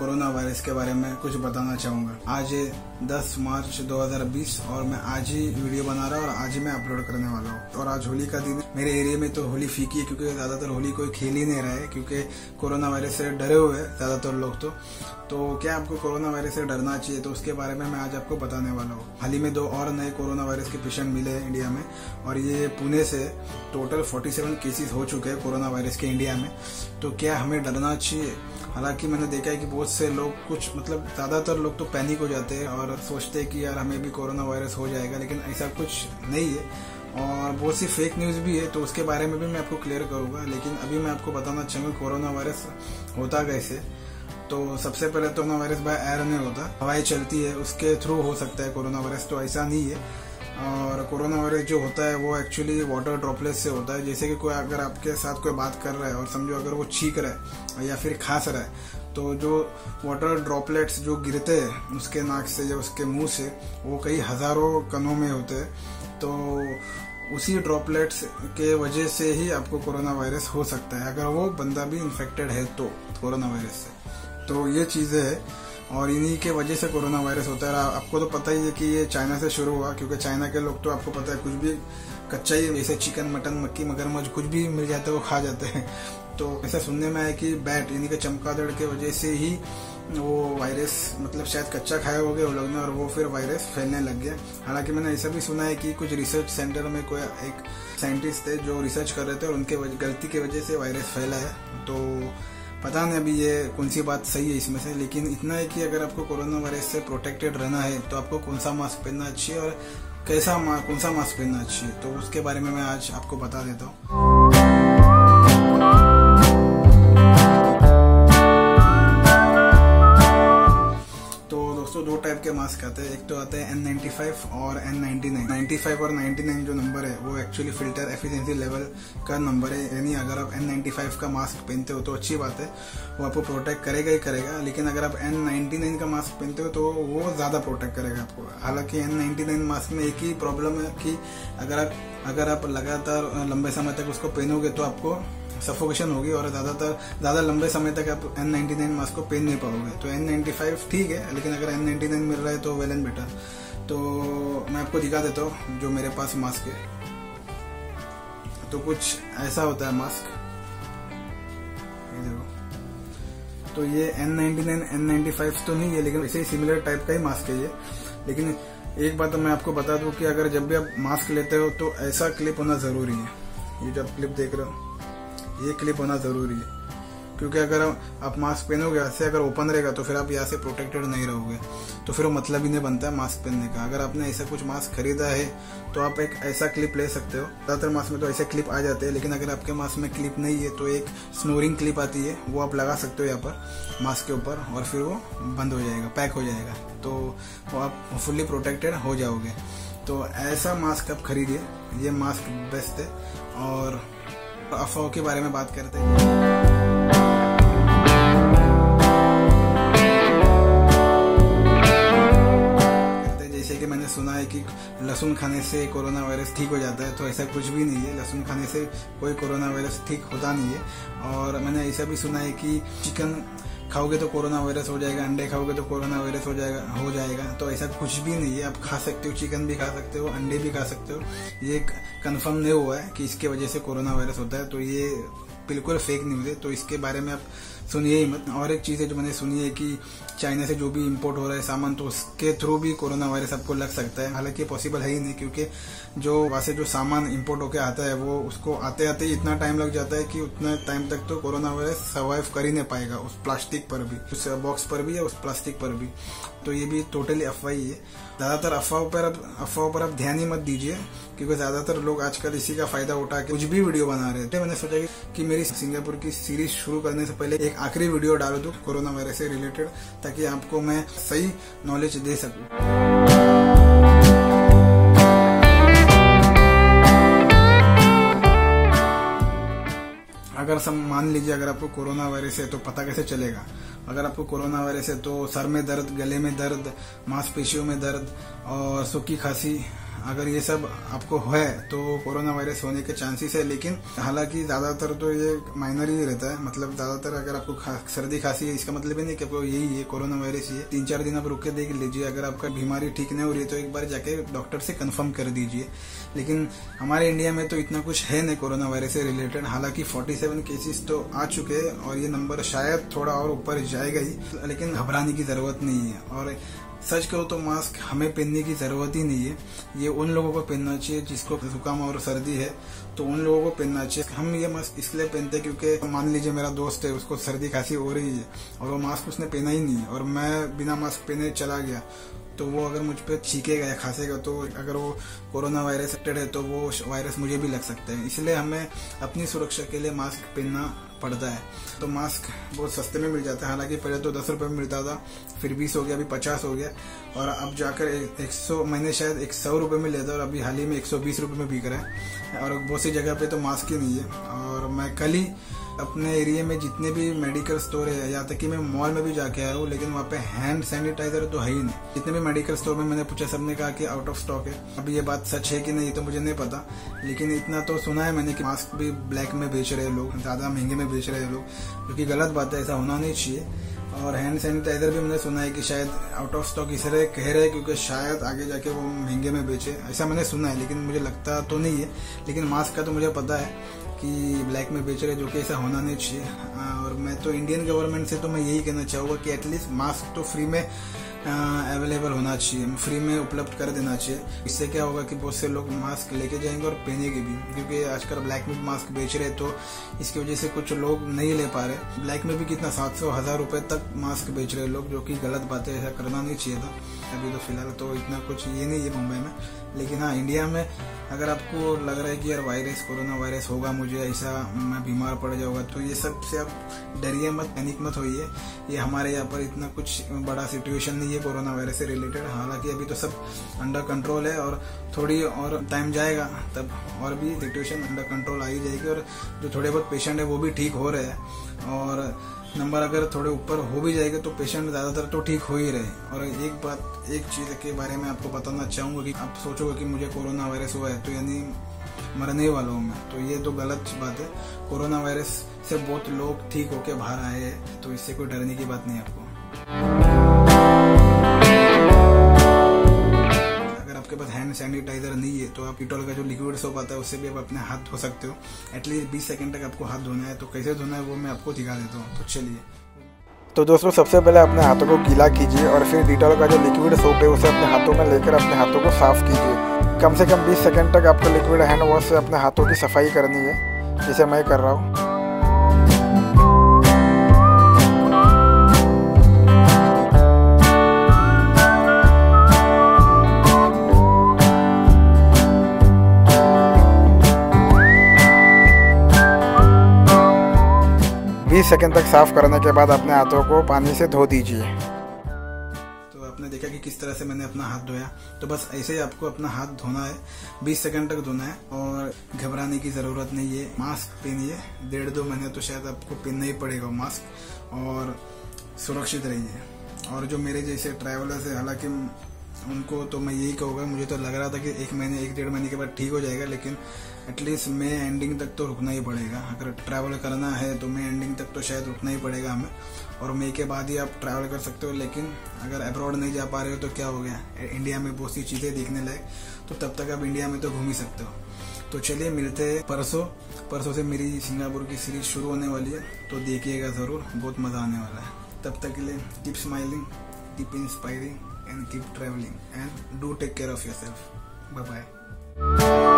Virus के बारे में कुछ बताना चाहूँगा। आज 10 मार्च 2020 और मैं आज ही वीडियो बना रहा हूँ और आज ही मैं अपलोड करने वाला हूँ। और आज होली का दिन मेरे एरिया में तो होली फीकी है क्योंकि ज़्यादातर होली कोई खेल ही नहीं रहा है क्योंकि कोरोना वायरस से डरे हुए हैं ज़्यादातर लोग तो। तो क्या आपको कोरोना वायरस से डरना चाहिए? तो उसके बारे में मैं आज आपको बताने वाला हूँ। हाल ही में दो और नए कोरोना वायरस के पेशेंट मिले हैं इंडिया में और ये पुणे से टोटल 47 केसेस हो चुके हैं कोरोना वायरस के इंडिया में। तो क्या हमें डरना चाहिए? हालाँकि मैंने देखा है कि बहुत से लोग कुछ मतलब ज़्यादातर लोग तो पैनिक हो जाते हैं और सोचते हैं कि यार हमें भी कोरोना वायरस हो जाएगा, लेकिन ऐसा कुछ नहीं है। और बहुत सी फेक न्यूज़ भी है तो उसके बारे में भी मैं आपको क्लियर करूँगा, लेकिन अभी मैं आपको बताना चाहूँगा कोरोना वायरस होता कैसे। तो सबसे पहले तो कोरोना वायरस बाय एयर नहीं होता हवाई चलती है, उसके थ्रू हो सकता है कोरोना वायरस तो ऐसा नहीं है। और कोरोना वायरस जो होता है, वो एक्चुअली वाटर ड्रॉपलेट से होता है, जैसे कि कोई अगर आपके साथ कोई बात कर रहा है और समझो अगर वो छींक रहा है या फिर खांस रहा है तो जो वाटर ड्रॉपलेट्स जो गिरते हैं, उसके नाक से या उसके मुँह से, वो कई हज़ारों कनों में होते हैं। तो उसी ड्रॉपलेट्स के वजह से ही आपको कोरोना वायरस हो सकता है। अगर वो बंदा भी इन्फेक्टेड है तो कोरोना वायरस से। तो ये चीज़ें है, और इन्हीं के वजह से कोरोना वायरस होता है। आपको तो पता ही है कि ये चाइना से शुरू हुआ, क्योंकि चाइना के लोग तो आपको पता है कुछ भी कच्चा ही जैसे चिकन मटन मक्की, मगरमच्छ कुछ भी मिल जाता है, वो खा जाते हैं। तो ऐसा सुनने में आया कि बैट, यानी कि चमकादड़ के वजह से ही वो वायरस मतलब शायद कच्चा खाया हो गया वो लोग ने और वो फिर वायरस फैलने लग गया। हालाँकि मैंने ऐसा भी सुना है कि कुछ रिसर्च सेंटर में कोई एक साइंटिस्ट थे जो रिसर्च कर रहे थे और उनके गलती की वजह से वायरस फैला है। तो पता नहीं अभी ये कौन सी बात सही है इसमें से, लेकिन इतना है कि अगर आपको कोरोना वायरस से प्रोटेक्टेड रहना है तो आपको कौन सा मास्क पहनना चाहिए और कैसा कौन सा मास्क पहनना चाहिए? तो उसके बारे में मैं आज आपको बता देता हूँ। टाइप के मास्क आते हैं। एक तो आते हैं N95 और N99 95 और 99 जो नंबर है, वो एक्चुअली फ़िल्टर एफिशिएंसी लेवल का नंबर है। यानी अगर आप N95 का मास्क पहनते हो तो अच्छी बात है। वो आपको प्रोटेक्ट करेगा ही करेगा। लेकिन अगर आप N99 का मास्क पहनते हो तो वो ज़्यादा प्रोटेक्ट करेगा आपको। हालाँकि N99 मास्क में एक ही प्रॉब्लम है कि अगर आप अगर आप लगातार लंबे समय तक उसको पहनोगे तो आपको सफोकेशन होगी और ज़्यादातर, ज़्यादा लंबे समय तक आप एन नाइनटी नाइन मास्क को पहन नहीं पाओगे। तो एन नाइनटी फाइव ठीक है, लेकिन अगर एन नाइनटी नाइन मिल रहा है तो वेल एंड बेटर तो मैं आपको दिखा देता हूँ जो मेरे पास मास्क है। तो कुछ ऐसा होता है मास्क देखो। तो ये N ninety nine N ninety five तो नहीं है, लेकिन ऐसे ही सिमिलर टाइप का ही मास्क है ये। लेकिन एक बात तो मैं आपको बता दूँ कि अगर जब भी आप मास्क लेते हो तो ऐसा क्लिप होना ज़रूरी है। ये जो आप क्लिप देख रहे हो, ये क्लिप होना ज़रूरी है। क्योंकि अगर आप मास्क पहनोगे ऐसे अगर ओपन रहेगा तो फिर आप यहाँ से प्रोटेक्टेड नहीं रहोगे। तो फिर वो मतलब ही नहीं बनता है मास्क पहनने का। अगर आपने ऐसा कुछ मास्क खरीदा है तो आप एक ऐसा क्लिप ले सकते हो। ज़्यादातर मास्क में तो ऐसे क्लिप आ जाते हैं, लेकिन अगर आपके मास्क में क्लिप नहीं है तो एक स्नोरिंग क्लिप आती है, वो आप लगा सकते हो यहाँ पर मास्क के ऊपर, और फिर वो बंद हो जाएगा पैक हो जाएगा। तो आप फुल्ली प्रोटेक्टेड हो जाओगे। तो ऐसा मास्क आप खरीदिए, ये मास्क बेस्ट है। और अफवाह के बारे में बात करते हैं। मैंने सुना है कि लहसुन खाने से कोरोना वायरस ठीक हो जाता है तो ऐसा कुछ भी नहीं है। लहसुन खाने से कोई कोरोना वायरस ठीक होता नहीं है। और मैंने ऐसा भी सुना है कि चिकन खाओगे तो कोरोना वायरस हो जाएगा, अंडे खाओगे तो कोरोना वायरस हो जाएगा हो जाएगा। तो ऐसा कुछ भी नहीं है। आप खा सकते हो, चिकन भी खा सकते हो, अंडे भी खा सकते हो। ये कंफर्म नहीं हुआ है कि इसके वजह से कोरोना वायरस होता है तो ये बिल्कुल फेक न्यूज़ है। तो इसके बारे में आप सुनिए ही मत, और एक चीज़ है जो मैंने सुनी है कि चाइना से जो भी इम्पोर्ट हो रहा है सामान तो उसके थ्रू भी कोरोना वायरस आपको लग सकता है। हालाँकि पॉसिबल है ही नहीं, क्योंकि जो वहाँ से जो सामान इम्पोर्ट होकर आता है, वो उसको आते आते ही इतना टाइम लग जाता है कि उतना टाइम तक तो कोरोना वायरस सर्वाइव कर ही नहीं पाएगा, उस प्लास्टिक पर भी। उस बॉक्स पर भी या उस प्लास्टिक पर भी। तो ये भी टोटली अफवाही है। ज़्यादातर अफवाह पर अफवाहों पर आप ध्यान ही मत दीजिए, क्योंकि ज़्यादातर लोग आजकल इसी का फ़ायदा उठा के कुछ भी वीडियो बना रहे थे। मैंने सोचा कि मेरी सिंगापुर की सीरीज़ शुरू करने से पहले एक आखिरी वीडियो डाल दू कोरोना वायरस से रिलेटेड, ताकि आपको मैं सही नॉलेज दे सकूँ। अगर सब मान लीजिए अगर आपको कोरोना वायरस है तो पता कैसे चलेगा? अगर आपको कोरोना वायरस है तो सर में दर्द, गले में दर्द, मांसपेशियों में दर्द और सूखी खांसी अगर ये सब आपको है तो कोरोना वायरस होने के चांसेस है लेकिन हालाँकि ज़्यादातर तो ये माइनर ही रहता है। मतलब ज़्यादातर अगर आपको खा, सर्दी खांसी है इसका मतलब ही नहीं कि आपको यही है कोरोना वायरस ये तीन चार दिन आप रुक के देख लीजिए अगर आपका बीमारी ठीक नहीं हो रही है तो एक बार जाके डॉक्टर से कंफर्म कर दीजिए। लेकिन हमारे इंडिया में तो इतना कुछ है नहीं कोरोना वायरस से रिलेटेड हालाँकि 47 केसेस तो आ चुके हैं और ये नंबर शायद थोड़ा और ऊपर जाएगा ही लेकिन घबराने की ज़रूरत नहीं है। और सच कहो तो मास्क हमें पहनने की ज़रूरत ही नहीं है। ये उन लोगों को पहनना चाहिए जिसको जुकाम और सर्दी है तो उन लोगों को पहनना चाहिए। हम ये मास्क इसलिए पहनते हैं क्योंकि मान लीजिए मेरा दोस्त है, उसको सर्दी खांसी हो रही है और वो मास्क उसने पहना ही नहीं है और मैं बिना मास्क पहने चला गया तो वो अगर मुझ पर छीकेगा या खांसेगा तो अगर वो कोरोना वायरस है तो वो वायरस मुझे भी लग सकता है। इसलिए हमें अपनी सुरक्षा के लिए मास्क पहनना पड़ता है। तो मास्क बहुत सस्ते में मिल जाता है। हालाँकि पहले तो दस रुपये में मिलता था, फिर बीस हो गया, अभी पचास हो गया। और अब जाकर एक सौ, मैंने शायद एक सौ रुपये में लेता और अभी हाल ही में एक सौ बीस रुपये में बिक रहा है। और बहुत सी जगह पे तो मास्क ही नहीं है। और मैं कल ही अपने एरिया में जितने भी मेडिकल स्टोर है, यहाँ तक कि मैं मॉल में भी जाके आया हूँ, लेकिन वहाँ पे हैंड सैनिटाइजर तो है ही नहीं। जितने भी मेडिकल स्टोर में मैंने पूछा, सबने कहा कि आउट ऑफ़ स्टॉक है। अभी ये बात सच है कि नहीं तो मुझे नहीं पता। लेकिन इतना तो सुना है मैंने कि मास्क भी ब्लैक में बेच रहे लोग, ज़्यादा महँगे में बेच रहे लोग, क्योंकि गलत बात है, ऐसा होना नहीं चाहिए। और हैंड सैनिटाइजर भी मैंने सुना है कि शायद आउट ऑफ़ स्टॉक इसलिए कह रहे हैं क्योंकि शायद आगे जाके वो महँगे में बेचे। ऐसा मैंने सुना है, लेकिन मुझे लगता तो नहीं है। लेकिन मास्क का तो मुझे पता है कि ब्लैक में बेच रहे जो कि ऐसा होना नहीं चाहिए। और मैं तो इंडियन गवर्नमेंट से तो मैं यही कहना चाहूँगा कि एटलीस्ट मास्क तो फ्री में अवेलेबल होना चाहिए। फ्री में उपलब्ध कर देना चाहिए। इससे क्या होगा कि बहुत से लोग मास्क लेके जाएँगे और पहनेंगे भी। क्योंकि आजकल ब्लैक में मास्क बेच रहे तो इसकी वजह से कुछ लोग नहीं ले पा रहे। ब्लैक में भी कितना सात सौ, हज़ार रुपए तक मास्क बेच रहे लोग, जो कि गलत बातें ऐसा करना नहीं चाहिए था। अभी तो फ़िलहाल तो इतना कुछ ये नहीं है मुंबई में। लेकिन हाँ इंडिया में अगर आपको लग रहा है कि यार वायरस कोरोना वायरस होगा मुझे, ऐसा मैं बीमार पड़ जाऊँगा तो ये सबसे आप डरिए मत पैनिक मत होइए। ये हमारे यहाँ पर इतना कुछ बड़ा सिचुएशन नहीं है कोरोना वायरस से रिलेटेड हालाँकि अभी तो सब अंडर कंट्रोल है और थोड़ी और टाइम जाएगा, तब और भी सिचुएशन अंडर कंट्रोल आ ही जाएगी और जो थोड़े बहुत पेशेंट है वो भी ठीक हो रहे हैं। और नंबर अगर थोड़े ऊपर हो भी जाएगा तो पेशेंट ज़्यादातर तो ठीक हो ही रहे और एक बात, एक चीज़ के बारे में आपको बताना चाहूँगा कि आप सोचोगे कि मुझे कोरोना वायरस हुआ है तो यानी मरने वाला हूँ मैं तो ये तो गलत बात है। कोरोना वायरस से बहुत लोग ठीक होके बाहर आए हैं तो इससे कोई डरने की बात नहीं आपको। सैनिटाइजर नहीं है तो आप डिटॉल का जो लिक्विड सोप आता है, उससे भी आप अपने हाथ धो सकते हो। एटलीस्ट बीस सेकंड तक आपको हाथ धोना है तो कैसे धोना है, वो मैं आपको दिखा देता हूँ। तो चलिए। तो दोस्तों, सबसे पहले अपने हाथों को गीला कीजिए और फिर डिटॉल का जो लिक्विड सोप है, उसे अपने हाथों में लेकर अपने हाथों को साफ़ कीजिए। कम से कम 20 सेकंड तक आपको लिक्विड हैंड वॉश से अपने हाथों की सफ़ाई करनी है, जिसे मैं कर रहा हूँ। बीस सेकंड तक साफ़ करने के बाद अपने हाथों को पानी से धो दीजिए। तो आपने देखा कि किस तरह से मैंने अपना हाथ धोया। तो बस ऐसे ही आपको अपना हाथ धोना है 20 सेकंड तक धोना है और घबराने की ज़रूरत नहीं है। मास्क पहनिए, डेढ़ दो महीने तो शायद आपको पहनना ही पड़ेगा मास्क और सुरक्षित रहिए। और जो मेरे जैसे ट्रैवलर्स है, हालाँकि उनको तो मैं यही कहूँगा, मुझे तो लग रहा था कि एक महीने, एक डेढ़ महीने के बाद ठीक हो जाएगा, लेकिन एटलीस्ट मे एंडिंग तक तो रुकना ही पड़ेगा। अगर ट्रैवल करना है तो मे एंडिंग तक तो शायद रुकना ही पड़ेगा हमें। और मे के बाद ही आप ट्रैवल कर सकते हो, लेकिन अगर अब्रॉड नहीं जा पा रहे हो तो क्या हो गया? इंडिया में बहुत सी चीज़ें देखने लायक। तो तब तक आप इंडिया में तो घूम ही सकते हो। तो चलिए, मिलते हैं परसों। परसों से मेरी सिंगापुर की सीरीज़ शुरू होने वाली है तो देखिएगा ज़रूर। बहुत मज़ा आने वाला है। तब तक के लिए keep smiling keep inspiring and keep traveling. And do take care of yourself. Bye bye